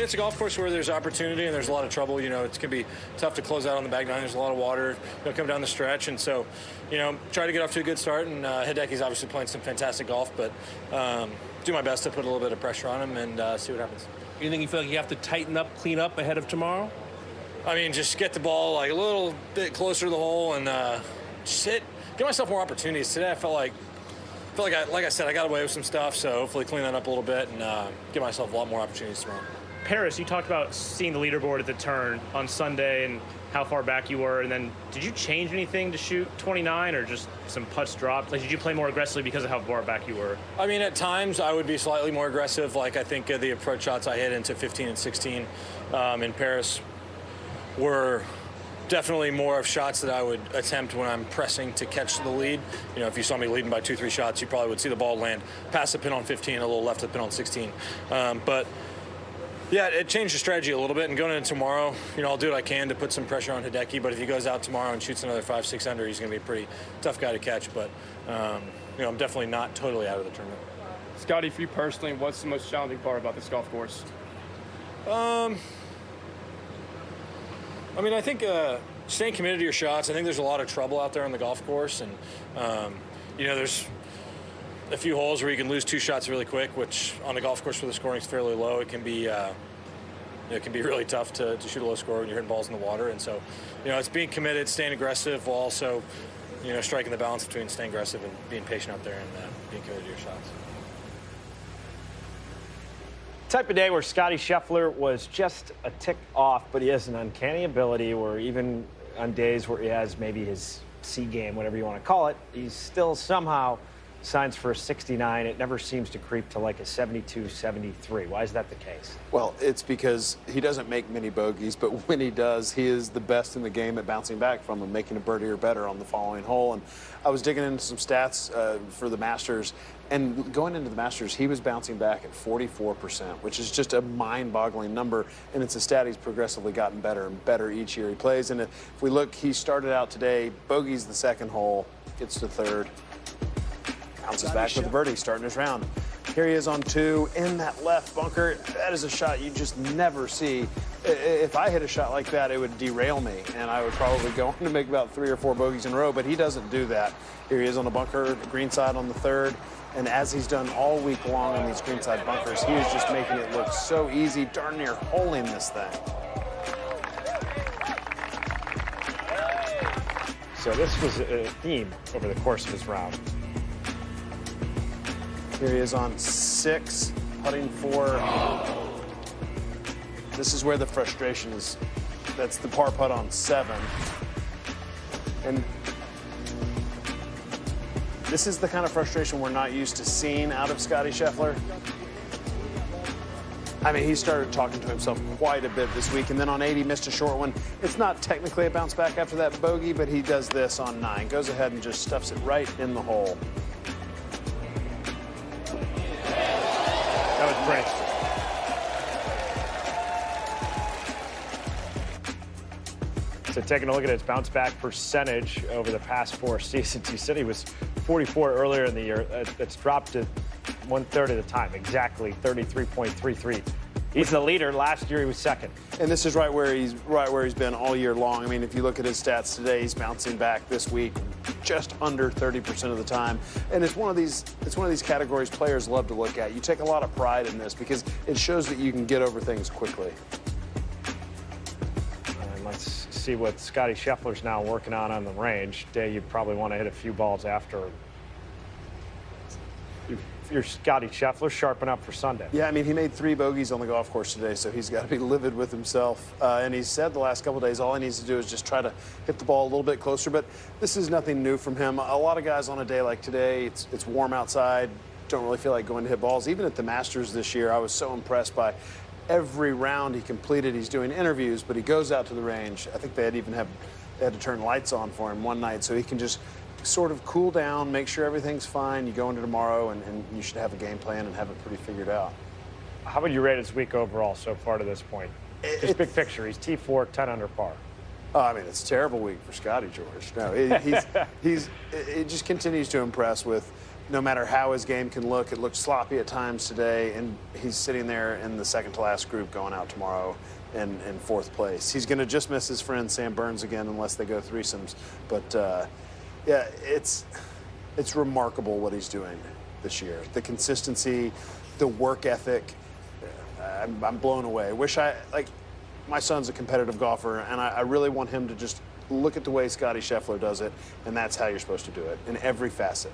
mean, it's a golf course where there's opportunity and there's a lot of trouble. You know, it can be tough to close out on the back nine. There's a lot of water, you know, come down the stretch, and so, you know, try to get off to a good start. And uh, Hideki's obviously playing some fantastic golf, but um, do my best to put a little bit of pressure on him and uh, see what happens. Anything you feel like you have to tighten up, clean up ahead of tomorrow? I mean, just get the ball like a little bit closer to the hole and uh, just hit, give myself more opportunities. Today, I felt like I feel like I, like I said, I got away with some stuff, so hopefully clean that up a little bit and uh, give myself a lot more opportunities tomorrow. Paris, you talked about seeing the leaderboard at the turn on Sunday and how far back you were, and then did you change anything to shoot 29 or just some putts dropped? Like, did you play more aggressively because of how far back you were? I mean, at times I would be slightly more aggressive. Like I think the approach shots I hit into 15 and 16 um, in Paris were definitely more of shots that I would attempt when I'm pressing to catch the lead. You know, if you saw me leading by two, three shots, you probably would see the ball land past the pin on 15, a little left of the pin on 16. Um, but yeah, it changed the strategy a little bit. And going into tomorrow, you know, I'll do what I can to put some pressure on Hideki. But if he goes out tomorrow and shoots another five, six under, he's going to be a pretty tough guy to catch. But um, you know, I'm definitely not totally out of the tournament. Scottie, for you personally, what's the most challenging part about this golf course? Um, I mean, I think uh, staying committed to your shots. I think there's a lot of trouble out there on the golf course, and um, you know, there's a few holes where you can lose two shots really quick, which on a golf course where the scoring is fairly low, it can be. Uh, it can be really tough to, to shoot a low score when you're hitting balls in the water, and so, you know, it's being committed, staying aggressive, while also, you know, striking the balance between staying aggressive and being patient out there and uh, being committed to your shots. type of day where Scottie Scheffler was just a tick off, but he has an uncanny ability where even on days where he has maybe his C game, whatever you want to call it, he's still somehow signs for a 69. It never seems to creep to like a 72, 73. Why is that the case? Well, it's because he doesn't make many bogeys, but when he does, he is the best in the game at bouncing back from them, making a birdie or better on the following hole. And I was digging into some stats uh, for the Masters, and going into the Masters, he was bouncing back at 44%, which is just a mind-boggling number. And it's a stat he's progressively gotten better and better each year he plays. And if we look, he started out today, bogeys the second hole, gets to third, bounces back with a birdie, starting his round. Here he is on two in that left bunker. That is a shot you just never see. If I hit a shot like that, it would derail me, and I would probably go on to make about three or four bogeys in a row. But he doesn't do that. Here he is on the bunker, green side on the third. And as he's done all week long on these greenside bunkers, he is just making it look so easy, darn near holing this thing. So this was a theme over the course of his round. Here he is on six, putting four. This is where the frustration is. That's the par putt on seven. And this is the kind of frustration we're not used to seeing out of Scottie Scheffler. I mean, he started talking to himself quite a bit this week, and then on 80 missed a short one. It's not technically a bounce back after that bogey, but he does this on nine. Goes ahead and just stuffs it right in the hole. So taking a look at its bounce back percentage over the past four seasons, you said he was 44 earlier in the year. It's dropped to one third of the time, exactly 33.33. He's the leader. Last year he was second. And this is right where he's right where he's been all year long. I mean, if you look at his stats today, he's bouncing back this week just under 30% of the time. And it's one of these it's one of these categories players love to look at. You take a lot of pride in this because it shows that you can get over things quickly. And let's see what Scottie Scheffler's now working on on the range. Day, you probably want to hit a few balls after. You're Scottie Scheffler, sharpen up for Sunday. Yeah, I mean, he made three bogeys on the golf course today, so he's got to be livid with himself. Uh, and he said the last couple days, all he needs to do is just try to hit the ball a little bit closer. But this is nothing new from him. A lot of guys on a day like today, it's, it's warm outside, don't really feel like going to hit balls. Even at the Masters this year, I was so impressed by every round he completed. He's doing interviews, but he goes out to the range. I think they had even have they had to turn lights on for him one night so he can just sort of cool down, make sure everything's fine. You go into tomorrow, and, and you should have a game plan and have it pretty figured out. How would you rate his week overall so far to this point? Just big picture. He's T4, 10 under par. Oh, I mean, it's a terrible week for Scottie George. No, it, he's he's it just continues to impress with no matter how his game can look, it looked sloppy at times today, and he's sitting there in the second to last group going out tomorrow in, in fourth place. He's going to just miss his friend Sam Burns again unless they go threesomes. But uh, yeah, it's it's remarkable what he's doing this year. The consistency, the work ethic. I'm, I'm blown away. Wish I like my son's a competitive golfer, and I, I really want him to just look at the way Scottie Scheffler does it, and that's how you're supposed to do it in every facet.